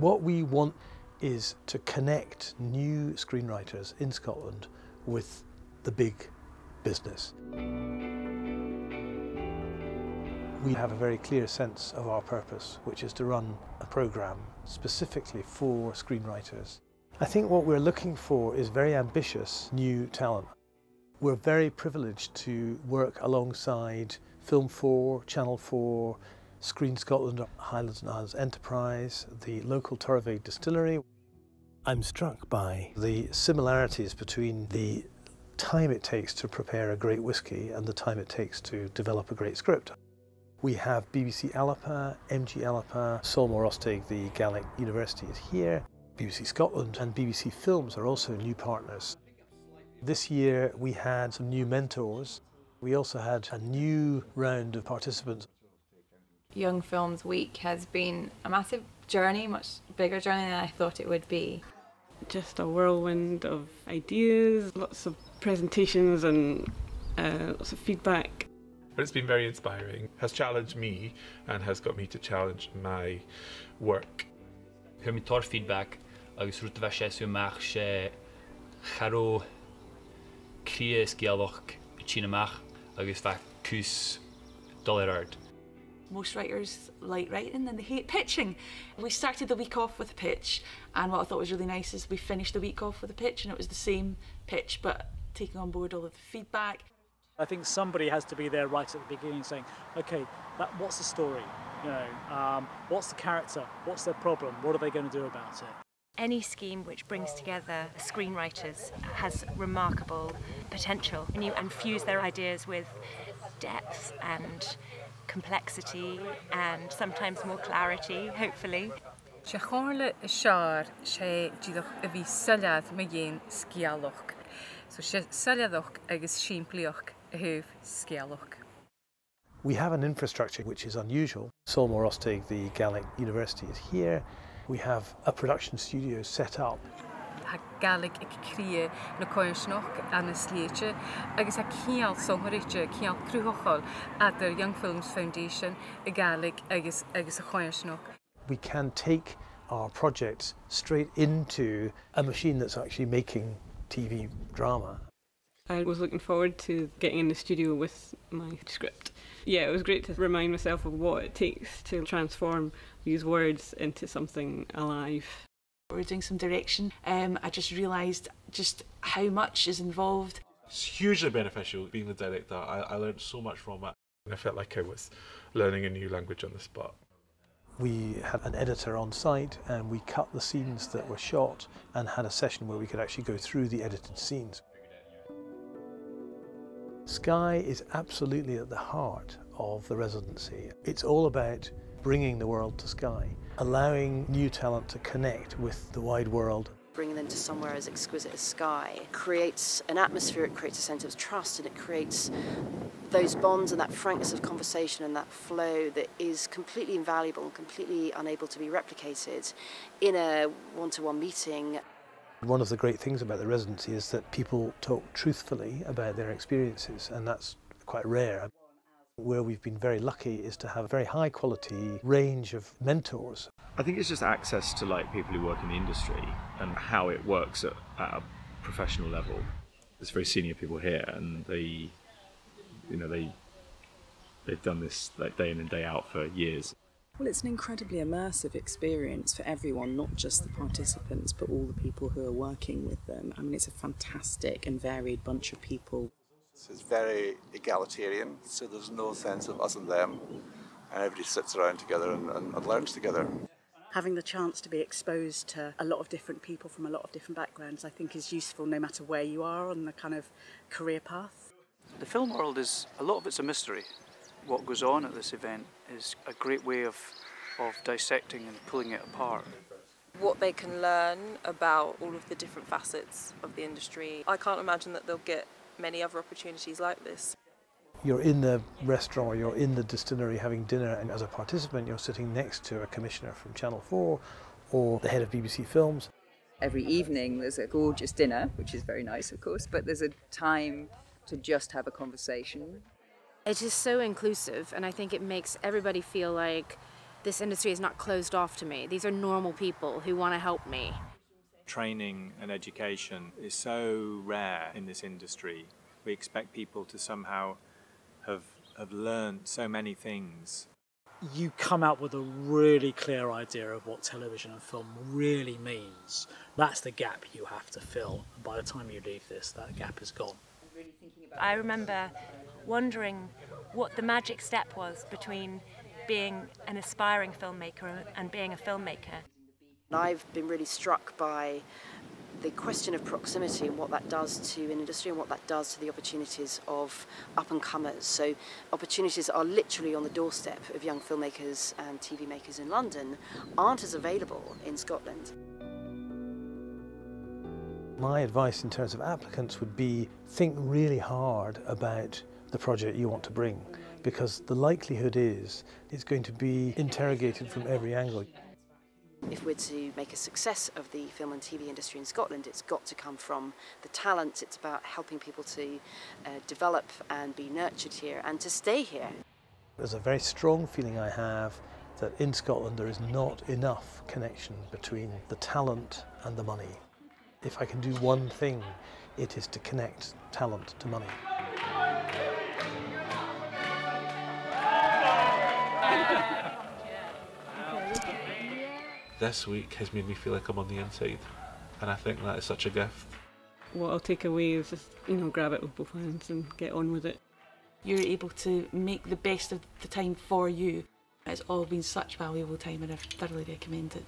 What we want is to connect new screenwriters in Scotland with the big business. We have a very clear sense of our purpose, which is to run a programme specifically for screenwriters. I think what we're looking for is very ambitious new talent. We're very privileged to work alongside Film 4, Channel 4, Screen Scotland, Highlands and Islands Enterprise, the local Torabhaig distillery. I'm struck by the similarities between the time it takes to prepare a great whisky and the time it takes to develop a great script. We have BBC Alba, MG Alba, Solmore Ostig, the Gaelic University is here. BBC Scotland and BBC Films are also new partners. This year we had some new mentors. We also had a new round of participants. Young Films Week has been a massive journey, much bigger journey than I thought it would be. Just a whirlwind of ideas, lots of presentations and uh, lots of feedback. But it's been very inspiring, has challenged me and has got me to challenge my work. Chuir mi tor feedback agus ruta bheith sé súach sé charó crí scialach tíach agus bheith cús dollarard. Most writers like writing and they hate pitching. We started the week off with a pitch and what I thought was really nice is we finished the week off with a pitch and it was the same pitch but taking on board all of the feedback. I think somebody has to be there right at the beginning saying, okay, that, what's the story? You know, um, what's the character? What's their problem? What are they going to do about it? Any scheme which brings together screenwriters has remarkable potential and you infuse their ideas with depth and complexity and sometimes more clarity, hopefully. Se chále i seár sé díadach a bhí saliad me géon scialach. So sé saliadach agus siimplíoch a thuh scialach. We have an infrastructure which is unusual. Sabhal Mòr Ostaig, the Gaelic University, is here. We have a production studio set up. Tá galig ag crí na coinsnoch an na sléite, agus a cíal sonharíte cíal cruúchaáil at the Young Films Foundation i galig agus agus a coinsnoch. We can take our projects straight into a machine that's actually making TV drama. I was looking forward to getting in the studio with my script. Yeah, it was great to remind myself of what it takes to transform these words into something alive. We were doing some direction. Um, I just realised just how much is involved. It's hugely beneficial being the director. I, I learned so much from it. And I felt like I was learning a new language on the spot. We had an editor on site and we cut the scenes that were shot and had a session where we could actually go through the edited scenes. Skye is absolutely at the heart of the residency. It's all about bringing the world to Skye, allowing new talent to connect with the wide world. Bringing them to somewhere as exquisite as Skye creates an atmosphere, it creates a sense of trust, and it creates those bonds and that frankness of conversation and that flow that is completely invaluable and completely unable to be replicated in a one-to-one -one meeting. One of the great things about the residency is that people talk truthfully about their experiences, and that's quite rare. Where we've been very lucky is to have a very high quality range of mentors. I think it's just access to like people who work in the industry and how it works at, at a professional level. There's very senior people here, and they, you know, they they've done this like day in and day out for years. Well, it's an incredibly immersive experience for everyone, not just the participants, but all the people who are working with them. I mean, it's a fantastic and varied bunch of people. It's very egalitarian, so there's no sense of us and them, and everybody sits around together and, and, and learns together. Having the chance to be exposed to a lot of different people from a lot of different backgrounds, I think, is useful no matter where you are on the kind of career path. The film world is a lot of it's a mystery what goes on at this event is a great way of, of dissecting and pulling it apart. What they can learn about all of the different facets of the industry. I can't imagine that they'll get many other opportunities like this. You're in the restaurant, you're in the distillery having dinner, and as a participant, you're sitting next to a commissioner from Channel 4 or the head of BBC Films. Every evening there's a gorgeous dinner, which is very nice, of course, but there's a time to just have a conversation it is so inclusive and I think it makes everybody feel like this industry is not closed off to me. These are normal people who want to help me. Training and education is so rare in this industry. We expect people to somehow have, have learned so many things. You come out with a really clear idea of what television and film really means. That's the gap you have to fill. And by the time you leave this, that gap is gone. I remember wondering what the magic step was between being an aspiring filmmaker and being a filmmaker. I've been really struck by the question of proximity and what that does to an industry and what that does to the opportunities of up and comers. So, opportunities are literally on the doorstep of young filmmakers and TV makers in London aren't as available in Scotland. My advice in terms of applicants would be think really hard about the project you want to bring because the likelihood is it's going to be interrogated from every angle. If we're to make a success of the film and TV industry in Scotland, it's got to come from the talent. It's about helping people to uh, develop and be nurtured here and to stay here. There's a very strong feeling I have that in Scotland there is not enough connection between the talent and the money. If I can do one thing, it is to connect talent to money. This week has made me feel like I'm on the inside, and I think that is such a gift. What I'll take away is just, you know, grab it with both hands and get on with it. You're able to make the best of the time for you. It's all been such valuable time and I thoroughly recommend it.